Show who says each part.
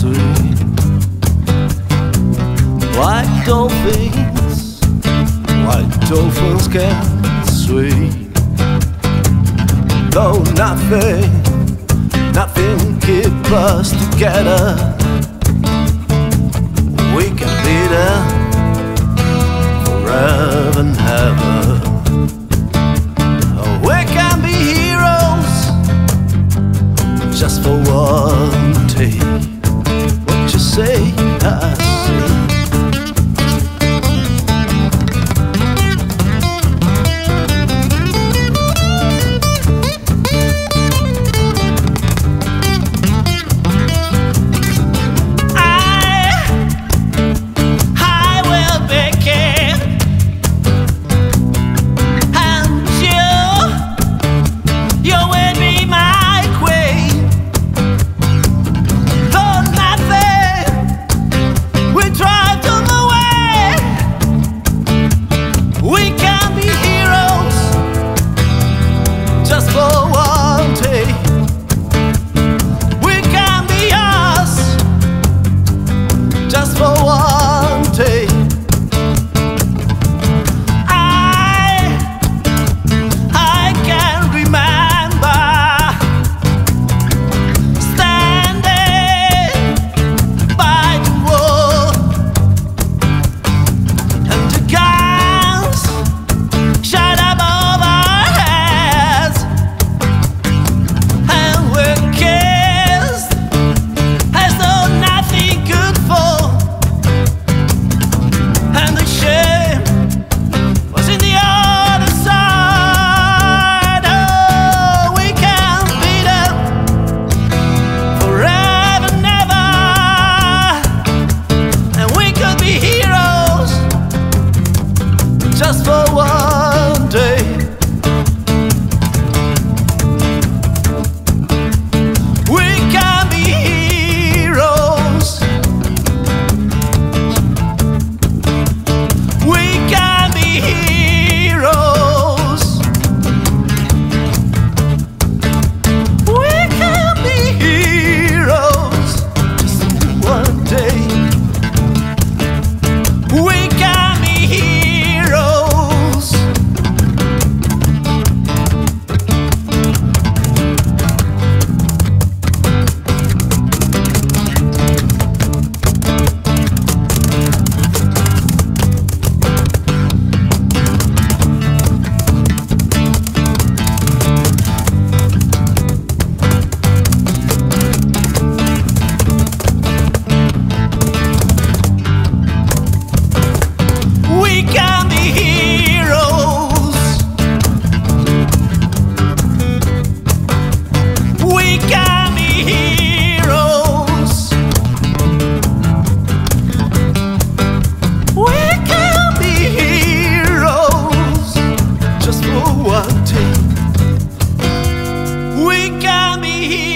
Speaker 1: sweet. White dolphins White dolphins can swim Though nothing Nothing keeps us together. We can be there Forever and ever. Just for one day say uh-uh. We can we can be here.